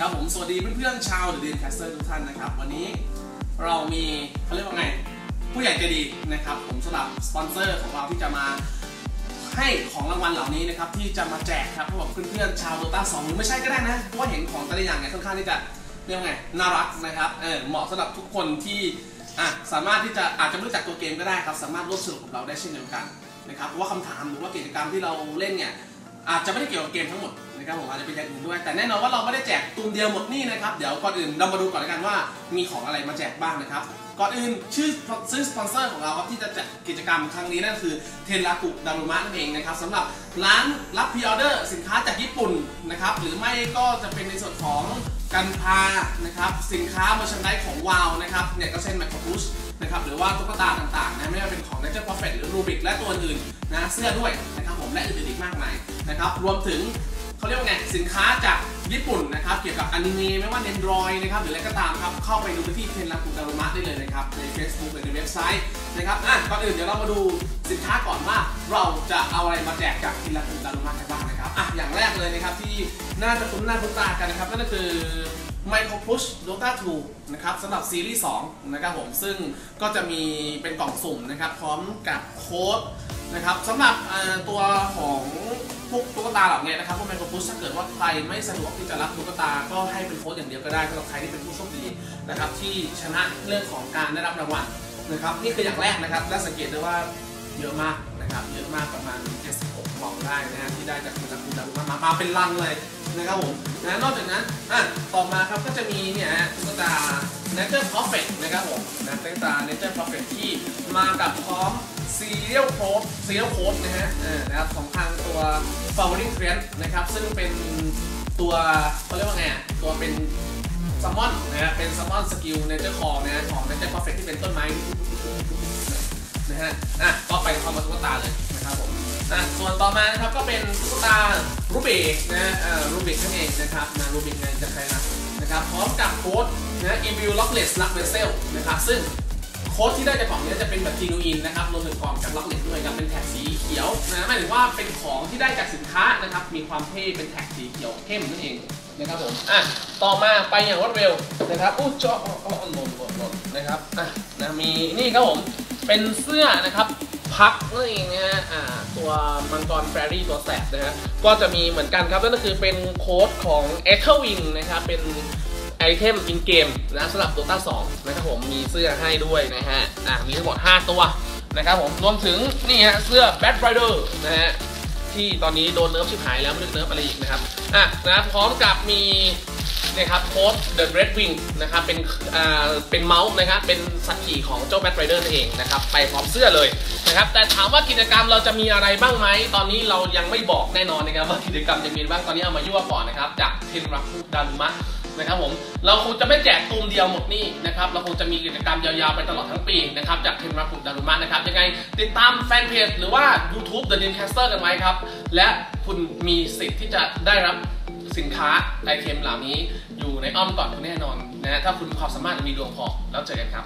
ครับผมสวัสดีเพื่อนๆชาวเดอะเดนแคสเตอร์ทุกท่านนะครับ วันนี้เรามีเขาเรียกว่าไง ผู้ใหญ่ใจดีนะครับ ผมสำหรับสปอนเซอร์ของเราที่จะมาให้ของรางวัลเหล่านี้นะครับ ที่จะมาแจกครับพวกเพื่อนๆชาว Dota สองหรือไม่ใช่ก็ได้นะเพราะว่าเห็นของแต่ละอย่างเนี่ยค่อนข้างที่จะเรียกว่าไงน่ารักนะครับเออเหมาะสำหรับทุกคนที่อะสามารถที่จะอาจจะไม่รู้จักตัวเกมก็ได้ครับ สามารถร่วมสนุกกับเราได้เช่นเดียวกันนะครับเพราะว่าคำถามหรือว่ากิจกรรมที่เราเล่นเนี่ย อาจจะไม่ได้เกี่ยวกับเกมทั้งหมดนะครับผมอาจจะเป็นอย่างอื่นด้วย แต่แน่นอนว่าเราไม่ได้แจกตูมเดียวหมดนี่นะครับ เดี๋ยวก่อนอื่นเรามาดูก่อนแล้วกันว่า มีของอะไรมาแจกบ้างนะครับ ก่อนอื่นชื่อซื้อสปอนเซอร์ของเราครับที่จะจัดกิจกรรมครั้งนี้นั่นคือ Tenraku Daruma นั่นเองนะครับสำหรับร้านรับ pre-order สินค้าจากญี่ปุ่นนะครับหรือไม่ก็จะเป็นในส่วนของกันพลานะครับสินค้า merchandise ของวาวนะครับเนี่ยก็เช่น Micro Plush นะครับหรือว่าตุ๊กตาต่างๆนะไม่ว่าเป็นของ Nature Prophet หรือ Rubick และตัวอื่นนะเสื้อด้วยนะครับผมและอื่นๆอีกมากมายนะครับรวมถึงเขาเรียกว่าไงสินค้าจากญี่ปุ่นนะครับเกี่ยวกับอนิเมะไม่ว่าเนนดรอยนะครับหรืออะไรก็ตามครับเข้าไปดูที่เทนราคุดารุมะได้เลยนะครับใน Facebook หรือในเว็บไซต์ นะครับอะก่อนอื่นเดี๋ยวเรามาดูสินค้าก่อนว่าเราจะเอาอะไรมาแจกจากเทนราคุดารุมะกันบ้างนะครับอะอย่างแรกเลยนะครับที่น่าจะคุ้นหน้าคุ้นตากันนะครับนั่นก็คือ Micro Push Dota 2นะครับสำหรับซีรีส์2นะครับผมซึ่งก็จะมีเป็นกล่องสุ่มนะครับพร้อมกับโค้ดนะครับสำหรับตัวของพวกตุ๊กตาเหล่านี้นะครับพวก Micro Push ถ้าเกิดว่าใครไม่สะดวกที่จะรับตุ๊กตาก็ให้เป็นโค้ดอย่างเดียวก็ได้สำหรับใครที่เป็นผู้โชคดีนะครับที่ชนะเรื่องของการได้รับรางวัล นะครับนี่คืออย่างแรกนะครับ และสังเกตได้ว่าเยอะมากนะครับ เยอะมากประมาณ 76กล่องได้นะฮะที่ได้จากคุณคุณดารุมามาเป็นลังเลยนะครับผมนะนอกจากนั้นอะต่อมาครับก็จะมีเนี่ยตุ๊กตา Nature Prophet นะครับผมนะตุ๊กตา Nature Prophet ที่มากับพร้อม Serial Code Serial Code นะฮะเออนะครับของทางตัว Flowering Treant นะครับ ซึ่งเป็นตัวเขาเรียกว่าไงตัวเป็น summon นะฮะเป็น summon skill Nature's Call นะฮะของ Nature Prophet ที่เป็นต้นไม้นะฮะอะก็ไปเข้ามาตุ๊กตาเลยนะครับผมอะส่วนต่อมานะครับก็เป็นตุ๊กตาRubick นะเอ่อ Rubick นั่นเองนะครับนะ Rubick ไงจะใครนะนะครับพร้อมกับโค้ดนะ Evil Lockless Luckvase นะครับซึ่งโค้ดที่ได้จากกล่องนี้จะเป็นแบบ Genuine นะครับรวมถึงกล่องจาก Lockless ด้วยกับเป็นแท็กสีเขียวนะหมายถึงว่าเป็นของที่ได้จากสินค้านะครับมีความเท่เป็นแท็กสีเขียวเข้มนั่นเอง นะครับผมอะต่อมาไปอย่างรวดเร็วนะครับอู้จออ๋ออ๋อหล่นหล่นหล่นนะครับอะนะมีนี่ครับผมเป็นเสื้อนะครับPuck นั่นเองนะฮะอ่าตัวมังกร fairy ตัวแสบนะฮะก็จะมีเหมือนกันครับนั่นก็คือเป็นโค้ดของ e c h o w i n g นะครับเป็นไอเทม in-game นะสำหรับ Dota 2นะครับผมมีเสื้อให้ด้วยนะฮะอ่ามีทั้งหมด 5 ตัวนะครับผมรวมถึงนี่ฮะเสื้อ Batrider นะฮะ ที่ตอนนี้โดน nerf ชิบหายแล้วไม่รู้ nerf อะไรอีกนะครับอะนะพร้อมกับมีนะครับโค้ด The Red Wing นะครับเป็นอ่าเป็นเมาส์นะครับเป็นสักขีของเจ้าแบทไรเดอร์เองนะครับไปพร้อมเสื้อเลยนะครับแต่ถามว่ากิจกรรมเราจะมีอะไรบ้างไหมตอนนี้เรายังไม่บอกแน่นอนนะครับว่ากิจกรรมจะมีอะไรบ้างตอนนี้เอามายั่วก่อนนะครับจากเทนรักดารุมะ นะครับผมเราคงจะไม่แจกตูมเดียวหมดนี่นะครับเราคงจะมีกิจกรรมยาวๆไปตลอดทั้งปีนะครับจากเทมรักดารุมะนะครับยังไงติดตามแฟนเพจหรือว่า YouTube The Dreamcaster กันไว้ครับ และคุณมีสิทธิ์ที่จะได้รับสินค้าไอเทมเหล่านี้อยู่ในอ้อมกอดคุณแน่นอนนะฮะถ้าคุณมีความสามารถมีดวงพอแล้วเจอกันครับ